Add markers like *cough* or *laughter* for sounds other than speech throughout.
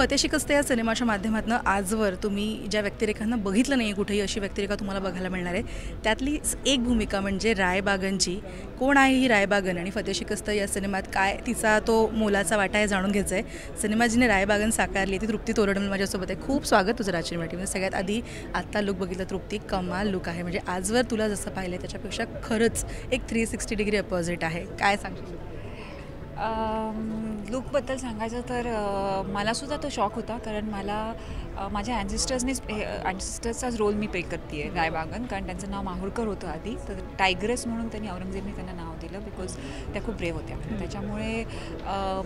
फतेशिकस्त या सिनेमाच्या माध्यमातून आजवर तुम्ही ज्या व्यक्तिरेखांना बघितलं नाही कुठेही अशी व्यक्तिरेखा तुम्हाला बघायला मिळणार आहे. त्यातली एक भूमिका म्हणजे रायबागनची कोण आहे ही रायबागन आणि फतेहशिकस्त या सिनेमात काय तिचा तो मोलाचा वाटा आहे जाणून घ्यायचा आहे सिनेमा जिने रायबागन साकारली ती तृप्ती तोरडमल माझ्यासोबत आहे. खूप स्वागत तुझं राजकीय म्हणजे सगळ्यात आधी आत्ता लुक बघितलं तृप्ती कमाल लुक आहे. म्हणजे आजवर तुला जसं पाहिलं आहे त्याच्यापेक्षा खरंच एक थ्री सिक्स्टी डिग्री अपोजिट आहे. काय सांगशील? लुकबद्दल सांगायचं तर मलासुद्धा तो शॉक होता कारण मला माझ्या अँसिस्टर्सनीच अँसिस्टर्सचाच रोल मी पे करते आहे रायबागन कारण त्यांचं नाव माहुरकर होतं आधी. तर टायग्रेस म्हणून त्यांनी औरंगजेबने त्यांना नाव दिलं बिकॉज त्या खूप ब्रेव होत्या. त्याच्यामुळे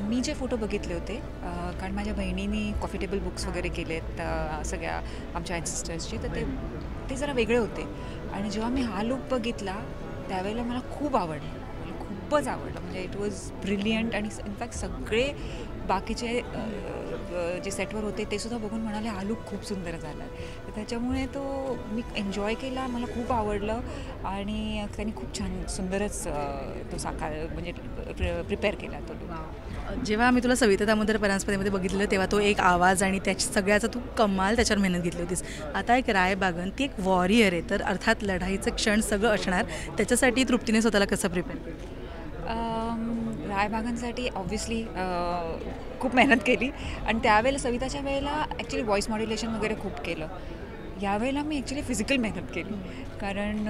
मी जे फोटो बघितले होते कारण माझ्या बहिणीने कॉफी टेबल बुक्स वगैरे केलेत सगळ्या आमच्या अँसिस्टर्सचे तर ते ते जरा वेगळे होते. आणि जेव्हा मी हा लुक बघितला त्यावेळेला मला खूप आवडलं. खूपच आवडलं. म्हणजे इट वॉज ब्रिलियंट आणि इनफॅक्ट सगळे बाकीचे जे सेटवर होते ते सुद्धा बघून म्हणाले हा खूप सुंदर झाला तर त्याच्यामुळे तो मी एन्जॉय केला मला खूप आवडलं आणि त्यांनी खूप छान सुंदरच तो साकार म्हणजे प्रिपेअर केला तो जेव्हा आम्ही तुला सविता दामोदर परांजपेमध्ये बघितलं तेव्हा तो एक आवाज आणि त्याच्या सगळ्याचा तू कमाल त्याच्यावर मेहनत घेतली होतीस. आता एक रायबागन ती एक वॉरियर आहे तर अर्थात लढाईचं क्षण सगळं असणार. त्याच्यासाठी तृप्तीने स्वतःला कसं प्रिपेअर रायभागांसाठी ऑब्व्हियसली खूप मेहनत केली. आणि त्यावेळेला सविताच्या वेळेला ॲक्च्युली व्हॉईस मॉड्युलेशन वगैरे खूप केलं. यावेळेला मी ॲक्च्युली फिजिकल मेहनत केली. कारण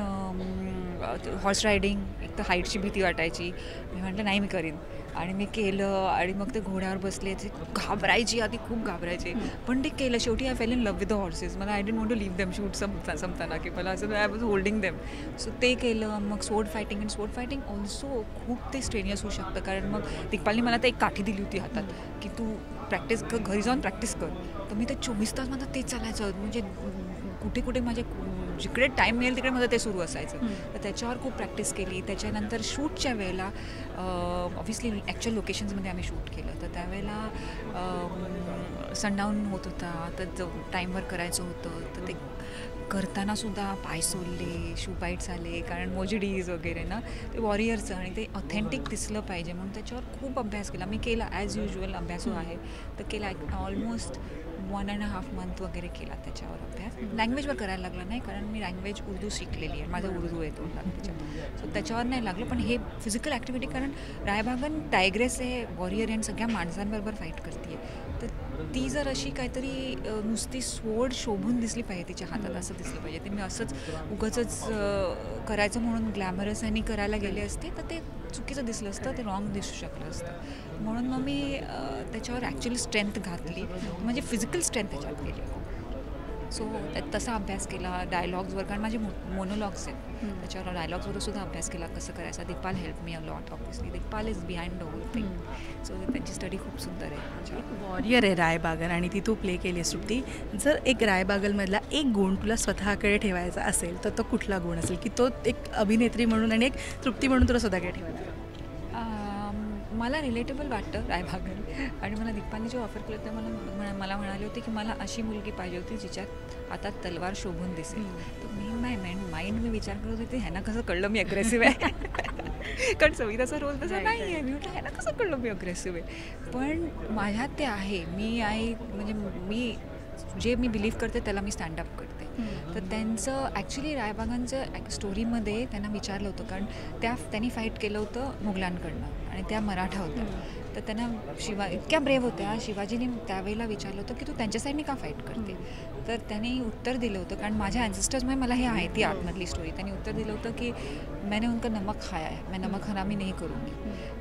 हॉर्स रायडिंग एक तर हाईटची भीती वाटायची. मी म्हटलं नाही मी करीन. आणि मी केलं आणि मग ते घोड्यावर बसले. ते घाबरायची आधी खूप घाबरायचे. पण ते केलं. शेवटी I fell in love with the horses मला I didn't want to leave them shoot संपता संपताना की मला असं I was holding them so ते केलं. मग सोड फायटिंग अँड सोड फायटिंग ऑल्सो खूप ते स्ट्रेनियस होऊ शकतं. कारण मग दिग्पालने मला तर एक काठी दिली होती हातात की तू प्रॅक्टिस कर घरी जाऊन प्रॅक्टिस कर. तर मी ते चोवीस तास मला तेच चालायचं. म्हणजे कुठे कुठे माझे जिकडे टाईम मिळेल तिकडे माझं ते सुरू असायचं. तर त्याच्यावर खूप प्रॅक्टिस केली. त्याच्यानंतर शूटच्या वेळेला ऑब्व्हियसली ॲक्च्युअल लोकेशन्समध्ये आम्ही शूट केलं. तर त्यावेळेला सनडाऊन होत होता. तर जो टाईमवर करायचं होतं तर ते करताना सुद्धा पाय सोलले शू बाईट्स आले कारण मोजिडीज वगैरे ना ते वॉरियरचं आणि ते ऑथेंटिक दिसलं पाहिजे. म्हणून त्याच्यावर खूप अभ्यास केला. मी केला ॲज युजल अभ्यास आहे. तर केला almost one and half month वगैरे केला त्याच्यावर अभ्यास. लँग्वेजवर करायला लागला नाही कारण मी लँग्वेज उर्दू शिकलेली आहे. माझं उर्दू येतो त्याच्यात सो त्याच्यावर नाही लागलं. पण हे फिजिकल ॲक्टिव्हिटी कारण रायबागन टायग्रेस आहे वॉरियर आणि सगळ्या माणसांबरोबर फाईट करते तर ती जर अशी काहीतरी नुसती सोड शोभून दिसली पाहिजे तिच्या हातात असं दिसलं पाहिजे. ते मी असंच उगाचच करायचं म्हणून ग्लॅमरस आणि करायला गेले असते तर ते चुकीचं दिसलं असतं ते रॉंग दिसू शकलं असतं. म्हणून मग मी त्याच्यावर ॲक्च्युली स्ट्रेंथ घातली. म्हणजे फिजिकल स्ट्रेंथ त्याच्यात गेली सो त्यात तसा अभ्यास केला डायलॉग्सवर कारण माझे मोनोलॉग्स आहेत. त्याच्यावर डायलॉग्सवर सुद्धा अभ्यास केला कसं करायचा? Digpal help me a lot obviously Digpal is behind the whole thing so त्यांची स्टडी खूप सुंदर आहे. वॉरियर आहे रायबागल आणि ती तू प्ले केली तृप्ती. जर एक रायबागलमधला एक गुण तुला स्वतःकडे ठेवायचा असेल तर तो कुठला गुण असेल? की तो एक अभिनेत्री म्हणून आणि एक तृप्ती म्हणून तुला स्वतःकडे ठेवायचा? मला रिलेटेबल वाटतं रायभागल आणि मला दिप्पाने जे ऑफर केलं ते मला मला म्हणाले होते की मला अशी मुलगी पाहिजे होती जिच्यात आता तलवार शोभून दिसेल. तर मी माय माइंड माइंड मी विचार करत होते ह्यांना कसं कळलं मी अग्रेसिव्ह आहे? *laughs* कारण सविताचा रोल तसा नाही आहे मी म्हटलं ह्यांना कसं कळलं मी अग्रेसिव्ह आहे? पण माझ्यात ते आहे. मी आहे म्हणजे मी जे मी बिलीव्ह करते त्याला मी स्टँडअप करते. तर त्यांचं ॲक्च्युली रायबागांचं स्टोरीमध्ये त्यांना विचारलं होतं कारण त्या त्यांनी फाईट केलं होतं मुघलांकडनं आणि त्या मराठा होत्या. तर त्यांना शिवा इतक्या ब्रेव होत्या. शिवाजीने त्यावेळेला विचारलं होतं की तू त्यांच्या साईडने का फाईट करते? तर त्यांनी उत्तर दिलं होतं कारण माझ्या अँसिस्टर्समुळे मला हे आहे ती आतमधली स्टोरी त्यांनी उत्तर दिलं होतं की मैंने उनका नमक खाया है मैं नमक हरामी नहीं करूँगी.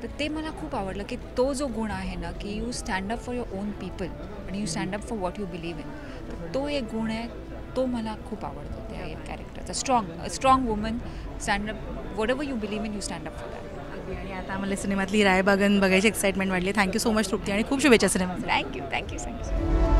तर ते मला खूप आवडलं की तो जो गुण आहे ना की you stand up for your own people आणि you stand up for what you believe in तर तो एक गुण आहे तो मला खूप आवडतो त्या कॅरेक्टरचा strong strong woman stand up whatever you believe in you stand up for that आणि आता आम्हाला सिनेमातली रायबागन बघायची एक्साइटमेंट वाढली. थँक्यू सो मच तृप्ती आणि खूप शुभेच्छा सिनेमा थँक्यू थँक्यू थँक्यू